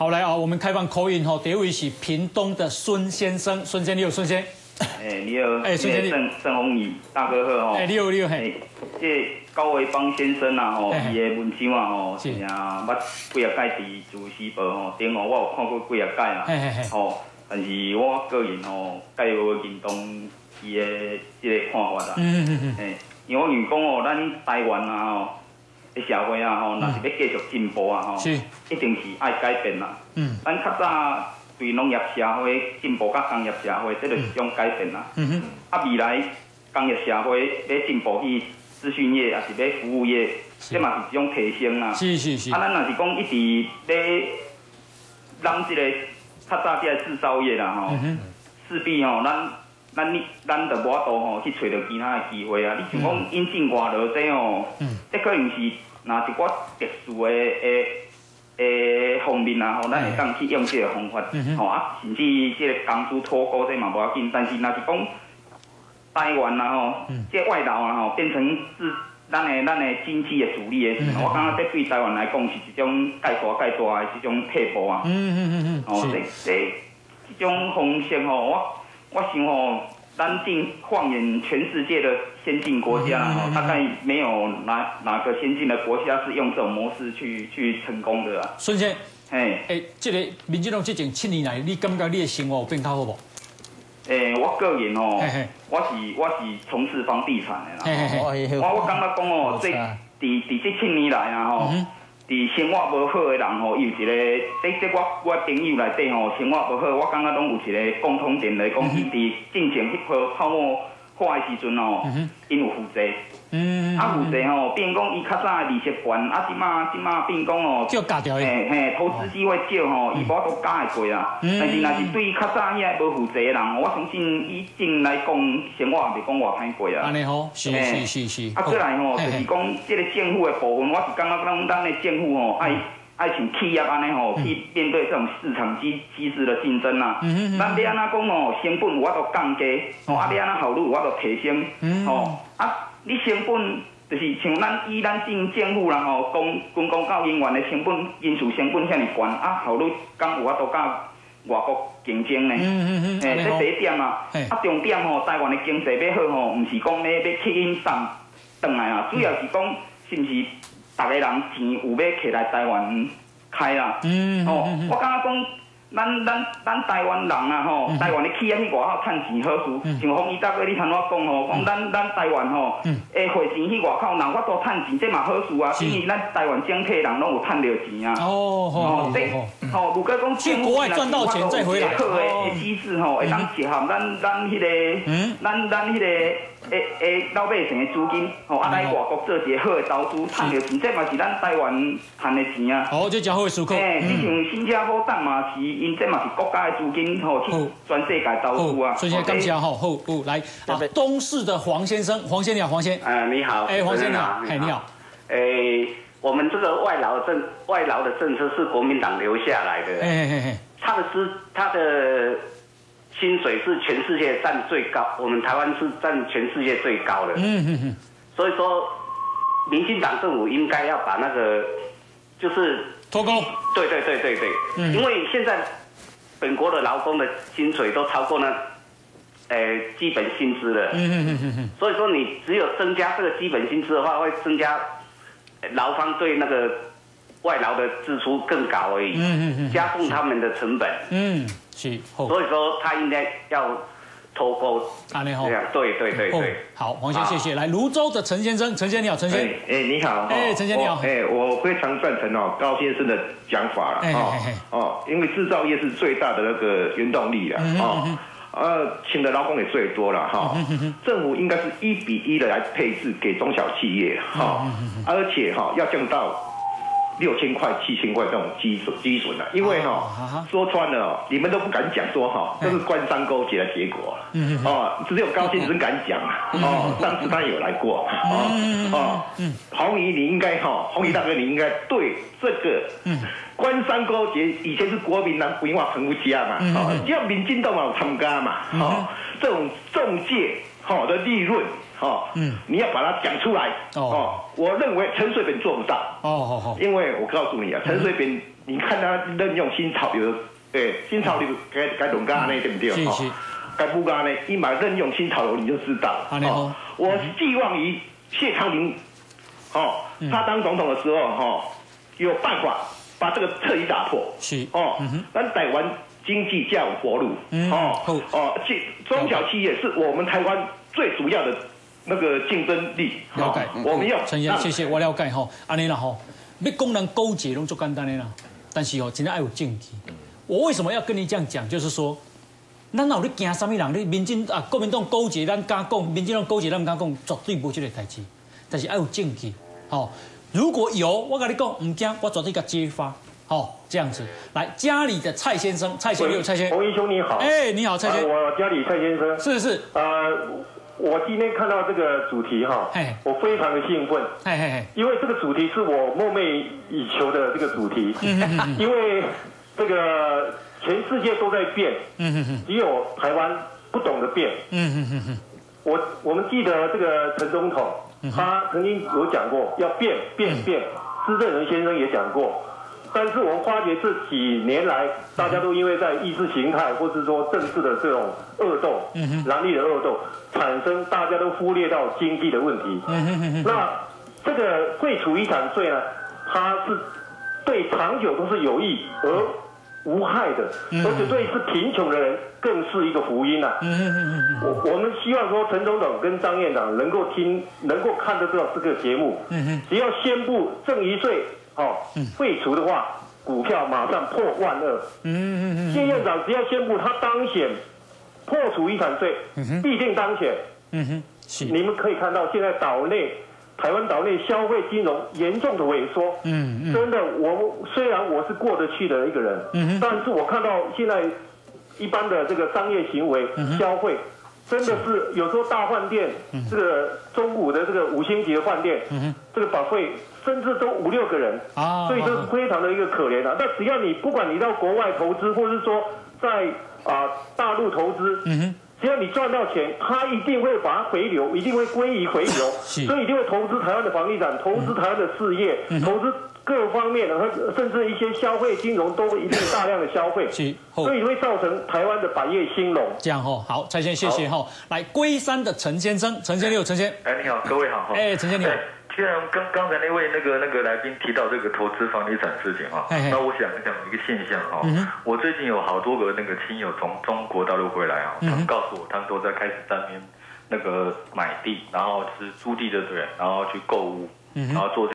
好来啊，我们开放口音吼，第一位是屏东的孙先生，孙先生你好，孙先。哎，你好，哎，孙先生，郑郑宏宇大哥好，哎，你好，你好，嘿，这高维邦先生啊，吼，伊的文章啊，吼，是。啊，捌几啊届伫自由时报吼，顶哦我有看过几啊届啊，嘿嘿嘿，吼，但是我个人吼，介无认同伊的即个看法啦，嗯嗯嗯，嘿，因为我认讲哦，咱台湾啊，吼，的社会啊，吼，若是要继续进步啊，吼，一定是爱改变啦，嗯，咱较早。对农业社会进步，甲工业社会，这就是一种改变啦。啊，未来工业社会要进步去资讯业，也是要服务业，这嘛是一种提升啦。是是是。啊，咱若是讲一直咧咱即个较早即个制造业啦吼，势必吼，咱咱你咱着无法度吼去找到其他的机会啊。你想讲引进外劳这哦，这可能是若一寡特殊的诶。诶，方面啊，吼，咱会当去用即个方法，吼啊，甚至即个工资脱钩这嘛无要紧，但是若是讲台湾啊，吼，这外劳啊，吼，变成是咱的咱的经济的主力的时候，我感觉这对台湾来讲是一种介大介大的一种退步啊。嗯嗯嗯嗯，哦，这这这种方式吼，我我想吼。单进放眼全世界的先进国家哈，大概没有哪哪个先进的国家是用这种模式去去成功的啊。孙先，哎哎，这个民进党执政七年来，你感觉你的生活有变较好不？诶，我个人哦，我是我是从事房地产的啦。我我感觉讲哦，这第第这七年来啊吼。伫生活无好诶人吼，伊有一个，即即我我朋友内底吼，生活无好，我感觉拢有一个共通点来讲，伊伫进前迄波泡沫化诶时阵吼，因有负债。嗯，啊，负债吼，变讲伊较早利息悬，啊，即马即马变讲哦，叫加掉嘿嘿，投资机会少吼，伊无都加会过啦。但是若是对较早遐无负责的人，我相信以前来讲，生活也袂讲偌歹过啊。安尼好，是是是是。啊，再来吼，就是讲即个政府的部分，我是感觉讲咱的政府吼，爱爱像企业安尼吼，去面对这种市场机机制的竞争啊。嗯嗯咱要安怎讲吼，成本有法度降低，吼，啊，要安怎效率有法度提升，吼，啊。你成本就是像咱以咱政政府啦吼，公公共教人员的成本因素成本遐尼悬，啊效率敢有法度甲外国竞争呢？嗯嗯嗯，诶，这第一点啊，啊重点吼，台湾的经济要好吼，毋是讲咧要吸引送转来啊，主要是讲是毋是逐个人钱有要摕来台湾开啦？嗯嗯嗯，我感觉讲。咱咱咱台湾人啊吼，台湾的企业去外口趁钱好事，像方伊大哥你听我讲吼，讲咱咱台湾吼，诶汇钱去外口，人我都趁钱，这嘛好事啊，因为咱台湾整体人拢有趁着钱啊。哦，好，对，吼，如果讲去国外赚到钱再回来，机制吼，会当结合咱咱迄个，咱咱迄个。诶诶，老百姓的资金，吼，啊来外国做一个好的投资，赚着钱，这嘛是咱台湾赚的钱啊。哦，这真好的思考。诶，你像新加坡、淡嘛是，因这嘛是国家的资金，吼，去全世界投资啊。所以现在感谢吼，好，好，来，啊，东市的黄先生，黄先生你好，黄先。呃，你好。哎，黄先生你好，哎，你好。诶，我们这个外劳政外劳的政策是国民党留下来的。哎哎哎，他的资他的。薪水是全世界占最高，我们台湾是占全世界最高的。嗯嗯嗯。所以说，民进党政府应该要把那个，就是脱钩。对对对对对。嗯。因为现在本国的劳工的薪水都超过那，呃，基本薪资了。嗯嗯嗯嗯所以说，你只有增加这个基本薪资的话，会增加劳方对那个外劳的支出更高而已。嗯嗯嗯。加重他们的成本。嗯。所以说他应该要脱钩，啊，你好，对对对对，好，黄先谢谢。来，泸州的陈先生，陈先生你好，陈先，哎，你好，哎，陈先你好，哎，我非常赞成哦高先生的讲法了，哦哦，因为制造业是最大的那个原动力了，哦，呃，请的劳工也最多了，哈，政府应该是一比一的来配置给中小企业，哈，而且哈要降到。六千块、七千块这种基准基准的，因为哈说穿了，你们都不敢讲说哈，这是官商勾结的结果。哦，只有高先生敢讲啊。哦，上次他有来过。哦哦，红姨你应该哈，红姨大哥你应该对这个嗯。官商勾结，以前是国民党文化棚家嘛，哦，只要民进党有参加嘛，哦，这种中介好的利润。哦，嗯，你要把它讲出来。哦，我认为陈水扁做不到。哦，好好。因为我告诉你啊，陈水扁你看他任用新潮流，对新潮流该该懂干呢对不对？是是。该不干呢？一买任用新潮流你就知道。哦，我寄望于谢长廷，哦，他当总统的时候哈，有办法把这个彻底打破。是哦，咱台湾经济较有活路。哦哦，这中小企业是我们台湾最主要的那个竞争力。了解，我们要陈先生谢谢我了解哈。安尼啦哈，要功能勾结拢就简单的啦，但是哦，真的要有证据。我为什么要跟你这样讲？就是说。咱有咧惊什么人？你民进啊，国民党勾结咱敢讲，民进党勾结咱敢讲，绝对无这个代志。但是要有证据，好，如果有，我跟你讲，唔惊，我绝对甲揭发，好，这样子。来，家里的蔡先生，蔡先生，蔡先生，洪英兄你好，哎，你好，蔡先生，我家里蔡先生，是是，呃，我今天看到这个主题哈，我非常的兴奋，因为这个主题是我梦寐以求的这个主题，因为这个。全世界都在变，只有台湾不懂得变。我我们记得这个陈总统，他曾经有讲过要变变变，施正仁先生也讲过。但是我们发觉这几年来，大家都因为在意识形态或是说政治的这种恶斗、蓝绿的恶斗，产生大家都忽略到经济的问题。那这个废除遗产税呢，它是对长久都是有益而。无害的，而且对是贫穷的人更是一个福音呐。我我们希望说陈总统跟张院长能够听，能够看得到这个节目。只要宣布赠一税哦废除的话，股票马上破万二。嗯嗯嗯谢院长只要宣布他当选，破除遗产税，必定当选。嗯哼你们可以看到现在岛内。台湾岛内消费金融严重的萎缩，嗯嗯，真的，我虽然我是过得去的一个人，嗯但是我看到现在一般的这个商业行为消费，真的是有时候大饭店，这个中午的这个五星级的饭店，嗯这个保费甚至都五六个人，啊，所以就是非常的一个可怜啊。但只要你不管你到国外投资，或者是说在啊大陆投资，嗯哼。只要你赚到钱，他一定会把它回流，一定会归于回流，所以一定会投资台湾的房地产，投资台湾的事业，投资各方面的，和甚至一些消费金融都会一定大量的消费，所以会造成台湾的百业兴隆。这样哦，好，蔡先生，谢谢哦。来，龟山的陈先生，陈先生，陈先，哎，你好，各位好，哎，陈先生。既然刚刚才那位那个那个来宾提到这个投资房地产事情哈，那我想讲一个现象哈，我最近有好多个那个亲友从中国大陆回来啊，他们告诉我他们都在开始在那边那个买地，然后是租地的对，然后去购物，然后做。